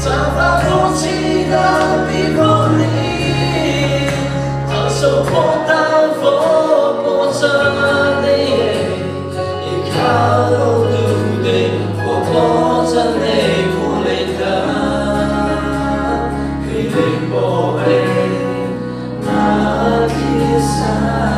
散发出奇异的迷幻力，享受孤单我抱着你，一卡路路的我抱着你，苦恋着，黑恋不爱你。começar.